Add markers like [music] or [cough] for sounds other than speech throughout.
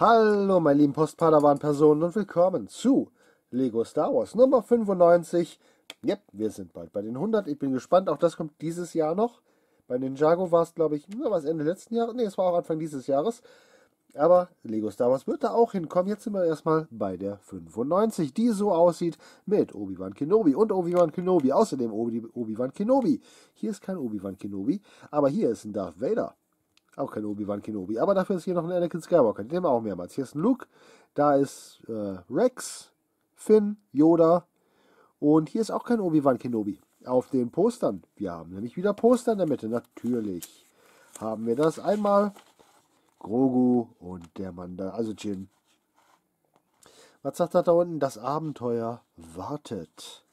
Hallo, meine lieben Postpadawan-Personen und willkommen zu Lego Star Wars Nummer 95. Yep, wir sind bald bei den 100. Ich bin gespannt, auch das kommt dieses Jahr noch. Bei Ninjago war es, glaube ich, nur was Ende letzten Jahres. Ne, es war auch Anfang dieses Jahres. Aber Lego Star Wars wird da auch hinkommen. Jetzt sind wir erstmal bei der 95, die so aussieht mit Obi-Wan Kenobi und Obi-Wan Kenobi. Außerdem Obi-Wan Kenobi. Hier ist kein Obi-Wan Kenobi, aber hier ist ein Darth Vader. Auch kein Obi-Wan Kenobi. Aber dafür ist hier noch ein Anakin Skywalker. Den haben wir auch mehrmals. Hier ist ein Luke. Da ist äh, Rex, Finn, Yoda. Und hier ist auch kein Obi-Wan Kenobi. Auf den Postern. Wir haben nämlich wieder Poster in der Mitte. Natürlich haben wir das einmal. Grogu und der Mann da, also Jin. Was sagt er da unten? Das Abenteuer wartet.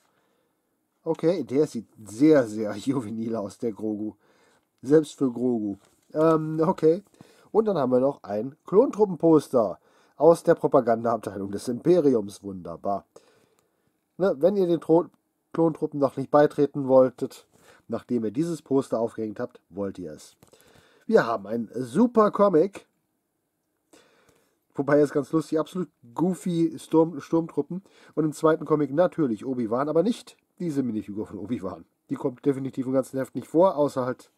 Okay, der sieht sehr, sehr [laughs] juvenil aus, der Grogu. Selbst für Grogu. Ähm, okay. Und dann haben wir noch ein Klontruppenposter aus der Propagandaabteilung des Imperiums. Wunderbar. Ne, wenn ihr den Tro Klontruppen noch nicht beitreten wolltet, nachdem ihr dieses Poster aufgehängt habt, wollt ihr es. Wir haben ein super Comic. Wobei es ganz lustig, absolut goofy Sturm, Sturmtruppen. Und im zweiten Comic natürlich Obi-Wan, aber nicht diese Minifigur von Obi-Wan. Die kommt definitiv im ganzen Heft nicht vor, außer halt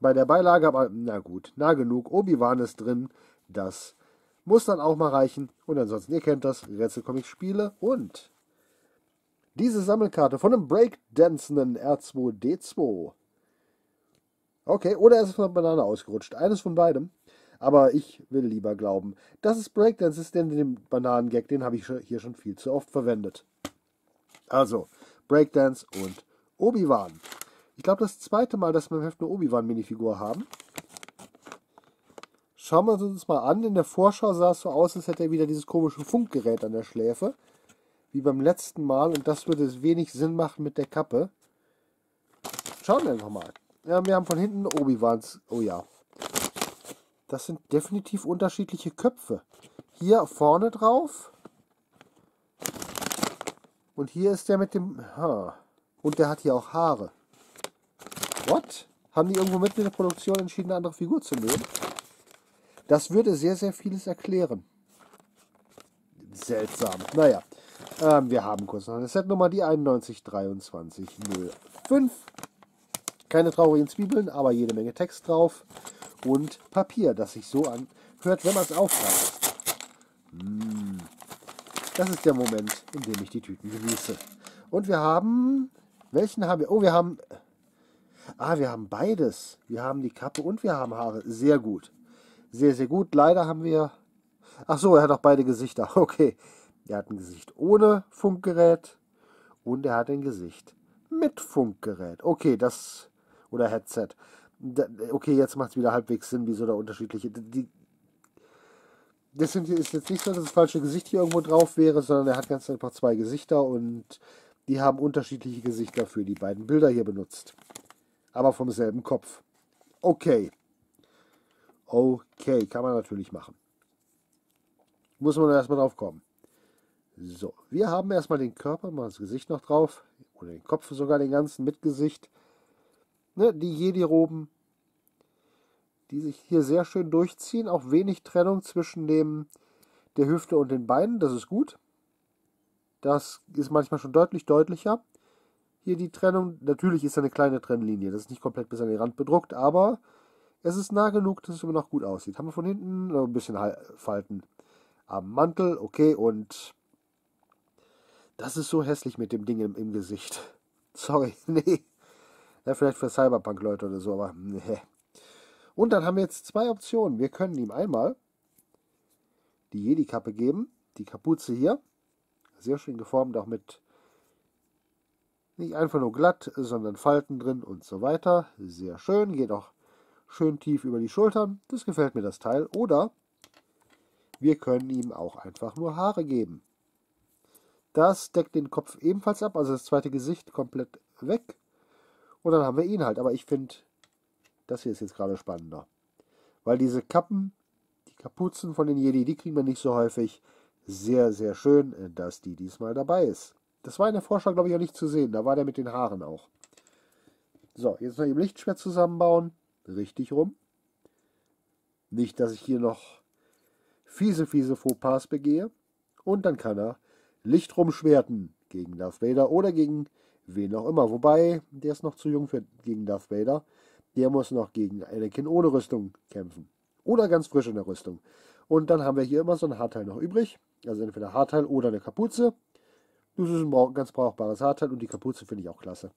bei der Beilage, aber na gut, nah genug. Obi-Wan ist drin. Das muss dann auch mal reichen. Und ansonsten, ihr kennt das, Rätselcomic-Spiele und diese Sammelkarte von einem Breakdancenden R2D2. Okay, oder es ist von der Banane ausgerutscht. Eines von beidem. Aber ich will lieber glauben, dass es Breakdance ist, denn den Bananengag, den habe ich hier schon viel zu oft verwendet. Also, Breakdance und Obi-Wan. Ich glaube, das zweite Mal, dass wir im Heft eine Obi-Wan-Minifigur haben. Schauen wir uns mal an. In der Vorschau sah es so aus, als hätte er wieder dieses komische Funkgerät an der Schläfe. Wie beim letzten Mal. Und das würde wenig Sinn machen mit der Kappe. Schauen wir einfach mal. Ja, wir haben von hinten Obi-Wans. Oh ja. Das sind definitiv unterschiedliche Köpfe. Hier vorne drauf. Und hier ist der mit dem... Ha. Und der hat hier auch Haare. What? Haben die irgendwo mitten in der Produktion entschieden, eine andere Figur zu nehmen? Das würde sehr, sehr vieles erklären. Seltsam. Naja, ähm, wir haben kurz noch eine Setnummer, die 912305. Keine traurigen Zwiebeln, aber jede Menge Text drauf. Und Papier, das sich so anhört, wenn man es aufreißt. Mm. Das ist der Moment, in dem ich die Tüten genieße. Und wir haben... Welchen haben wir? Oh, wir haben Ah, wir haben beides. Wir haben die Kappe und wir haben Haare. Sehr gut. Sehr, sehr gut. Leider haben wir... Ach so, er hat auch beide Gesichter. [laughs] Okay. Er hat ein Gesicht ohne Funkgerät und er hat ein Gesicht mit Funkgerät. Okay, das... Oder Headset. Okay, jetzt macht es wieder halbwegs Sinn, wieso da unterschiedliche... Die, das ist jetzt nicht so, dass das falsche Gesicht hier irgendwo drauf wäre, sondern er hat ganz einfach zwei Gesichter und die haben unterschiedliche Gesichter für die beiden Bilder hier benutzt aber vom selben Kopf. Okay. Okay, kann man natürlich machen. Muss man erstmal drauf kommen. So, wir haben erstmal den Körper, mal das Gesicht noch drauf. Oder den Kopf sogar den ganzen mit Gesicht. Ne, die Jedi-Roben, die sich hier sehr schön durchziehen. Auch wenig Trennung zwischen dem, der Hüfte und den Beinen. Das ist gut. Das ist manchmal schon deutlich deutlicher hier die Trennung. Natürlich ist eine kleine Trennlinie. Das ist nicht komplett bis an den Rand bedruckt, aber es ist nah genug, dass es immer noch gut aussieht. Haben wir von hinten ein bisschen Falten am Mantel. Okay, und das ist so hässlich mit dem Ding im, im Gesicht. [laughs] Sorry, [laughs] nee. Ja, vielleicht für Cyberpunk-Leute oder so, aber nee. Und dann haben wir jetzt zwei Optionen. Wir können ihm einmal die Jedi-Kappe geben, die Kapuze hier. Sehr schön geformt, auch mit nicht einfach nur glatt, sondern Falten drin und so weiter. Sehr schön, geht auch schön tief über die Schultern. Das gefällt mir das Teil. Oder wir können ihm auch einfach nur Haare geben. Das deckt den Kopf ebenfalls ab, also das zweite Gesicht komplett weg. Und dann haben wir ihn halt. Aber ich finde, das hier ist jetzt gerade spannender. Weil diese Kappen, die Kapuzen von den Jedi, die kriegen wir nicht so häufig. Sehr, sehr schön, dass die diesmal dabei ist. Das war in der Vorschau, glaube ich, auch nicht zu sehen. Da war der mit den Haaren auch. So, jetzt noch im Lichtschwert zusammenbauen. Richtig rum. Nicht, dass ich hier noch fiese, fiese Fauxpas begehe. Und dann kann er Licht rumschwerten gegen Darth Vader oder gegen wen auch immer. Wobei, der ist noch zu jung für gegen Darth Vader. Der muss noch gegen Anakin ohne Rüstung kämpfen. Oder ganz frisch in der Rüstung. Und dann haben wir hier immer so ein Haarteil noch übrig. Also entweder Haarteil oder eine Kapuze. Das ist ein ganz brauchbares Haarteil und die Kapuze finde ich auch klasse.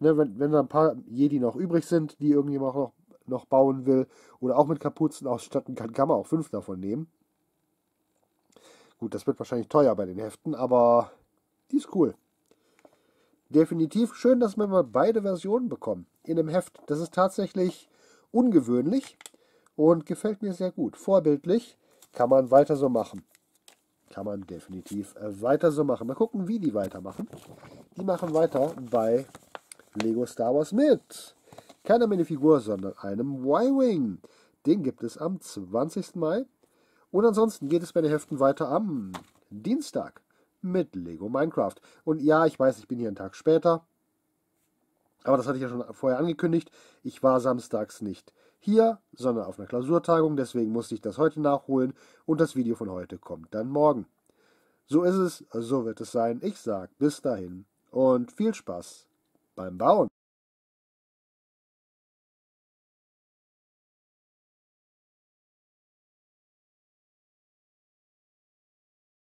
Ne, wenn, wenn da ein paar Jedi noch übrig sind, die irgendjemand noch, noch bauen will oder auch mit Kapuzen ausstatten kann, kann man auch fünf davon nehmen. Gut, das wird wahrscheinlich teuer bei den Heften, aber die ist cool. Definitiv schön, dass wir mal beide Versionen bekommen in einem Heft. Das ist tatsächlich ungewöhnlich und gefällt mir sehr gut. Vorbildlich kann man weiter so machen. Kann man definitiv äh, weiter so machen. Mal gucken, wie die weitermachen. Die machen weiter bei Lego Star Wars mit keiner Minifigur, sondern einem Y-Wing. Den gibt es am 20. Mai. Und ansonsten geht es bei den Heften weiter am Dienstag mit Lego Minecraft. Und ja, ich weiß, ich bin hier einen Tag später. Aber das hatte ich ja schon vorher angekündigt. Ich war samstags nicht hier, sondern auf einer Klausurtagung. Deswegen musste ich das heute nachholen. Und das Video von heute kommt dann morgen. So ist es, so wird es sein. Ich sage bis dahin und viel Spaß beim Bauen.